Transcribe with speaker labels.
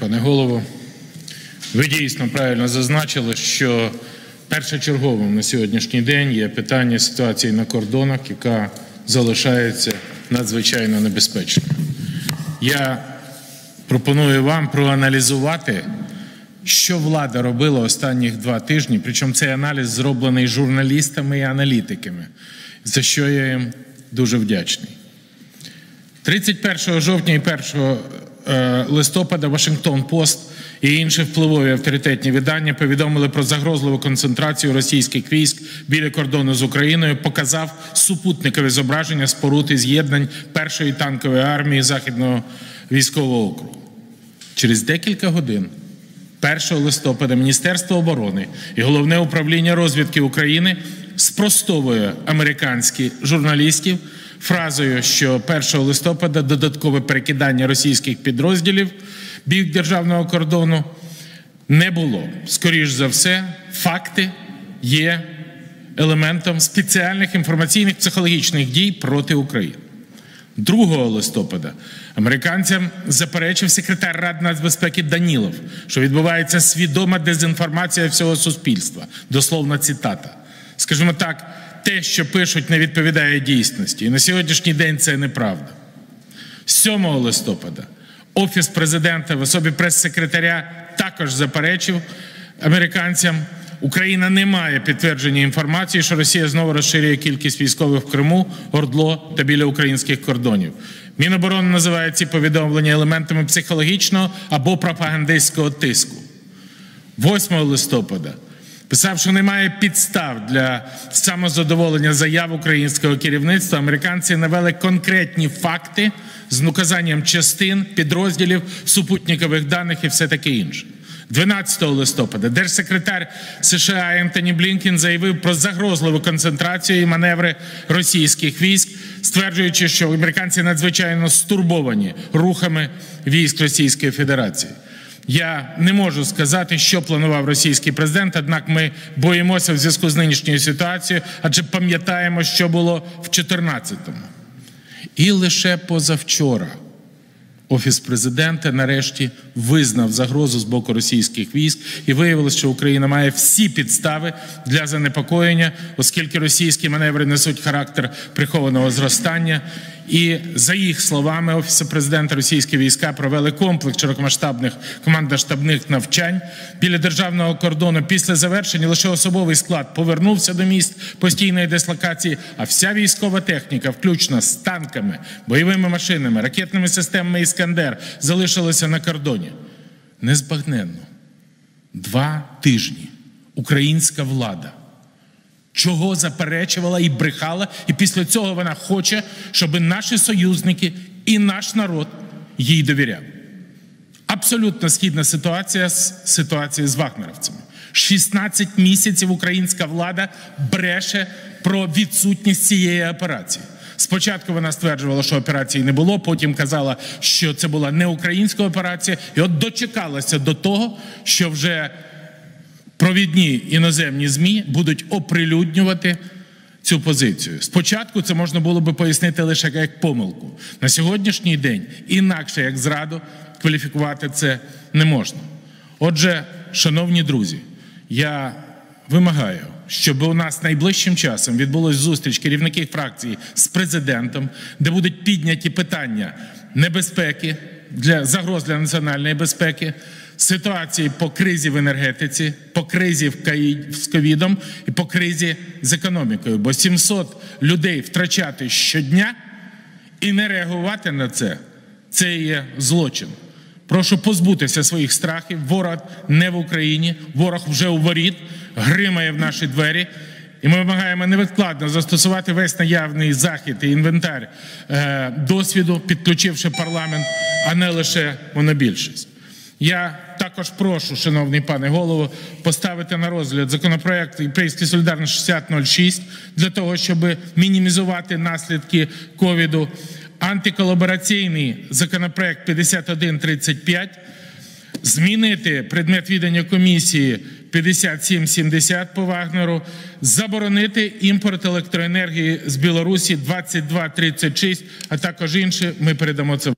Speaker 1: Пане голово, ви дійсно правильно зазначили, що першочерговим на сьогоднішній день є питання ситуації на кордонах, яка залишається надзвичайно небезпечною. Я пропоную вам проаналізувати, що влада робила останніх два тижні. Причому цей аналіз зроблений журналістами і аналітиками, за що я їм дуже вдячний. 31 жовтня і 1 е, листопада Вашингтон Пост і інші впливові авторитетні видання повідомили про загрозливу концентрацію російських військ біля кордону з Україною. Показав супутникове зображення споруд і з'єднань першої танкової армії Західного військового округу. Через декілька годин, 1 листопада, Міністерство оборони і головне управління розвідки України спростовує американських журналістів фразою, що 1 листопада додаткове перекидання російських підрозділів бік державного кордону не було. Скоріш за все, факти є елементом спеціальних інформаційних психологічних дій проти України. 2 листопада американцям заперечив секретар Ради нацбезпеки Данілов, що відбувається свідома дезінформація всього суспільства. Дословна цитата. Скажімо так, те, що пишуть, не відповідає дійсності. І на сьогоднішній день це неправда. 7 листопада Офіс президента в особі прес-секретаря також заперечив американцям. Україна не має підтвердження інформації, що Росія знову розширює кількість військових в Криму, Ордло та біля українських кордонів. Міноборони називає ці повідомлення елементами психологічного або пропагандистського тиску. 8 листопада писав, що немає підстав для самозадоволення заяв українського керівництва. Американці навели конкретні факти з указанням частин, підрозділів, супутникових даних і все таке інше. 12 листопада держсекретар США Ентоні Блінкен заявив про загрозливу концентрацію і маневри російських військ, стверджуючи, що американці надзвичайно стурбовані рухами військ Російської Федерації. Я не можу сказати, що планував російський президент, однак ми боїмося в зв'язку з нинішньою ситуацією, адже пам'ятаємо, що було в 2014-му. І лише позавчора Офіс президента нарешті визнав загрозу з боку російських військ і виявилось, що Україна має всі підстави для занепокоєння, оскільки російські маневри несуть характер прихованого зростання. І за їх словами, офісу президента російські війська провели комплекс широкомасштабних командно-штабних навчань біля державного кордону. Після завершення лише особовий склад повернувся до міст постійної дислокації. А вся військова техніка, включно з танками, бойовими машинами, ракетними системами Іскандер, залишилася на кордоні. Незбагненно два тижні українська влада чого заперечувала і брехала, і після цього вона хоче, щоб наші союзники і наш народ їй довіряв. Абсолютно східна ситуація з ситуацією з вагнеровцями. 16 місяців українська влада бреше про відсутність цієї операції. Спочатку вона стверджувала, що операції не було. Потім казала, що це була не українська операція, і от дочекалася до того, що вже провідні іноземні змі будуть оприлюднювати цю позицію. Спочатку це можна було би пояснити лише як помилку. На сьогоднішній день інакше як зраду кваліфікувати це не можна. Отже, шановні друзі, я вимагаю, щоб у нас найближчим часом відбулась зустріч керівників фракції з президентом, де будуть підняті питання небезпеки для загроз для національної безпеки ситуації по кризі в енергетиці, по кризі з ковідом і по кризі з економікою. Бо 700 людей втрачати щодня і не реагувати на це це є злочин. Прошу позбутися своїх страхів. Ворог не в Україні, ворог вже у воріт, гримає в наші двері. І ми вимагаємо невідкладно застосувати весь наявний захід і інвентар е, досвіду, підключивши парламент, а не лише монобільшість. Я також прошу, шановний пане голово, поставити на розгляд законопроект Європейський солідарність 6006 для того, щоб мінімізувати наслідки ковіду, антиколабораційний законопроект 5135, змінити предмет відання комісії 5770 по Вагнеру, заборонити імпорт електроенергії з Білорусі 2236, а також інше. Ми передамо це.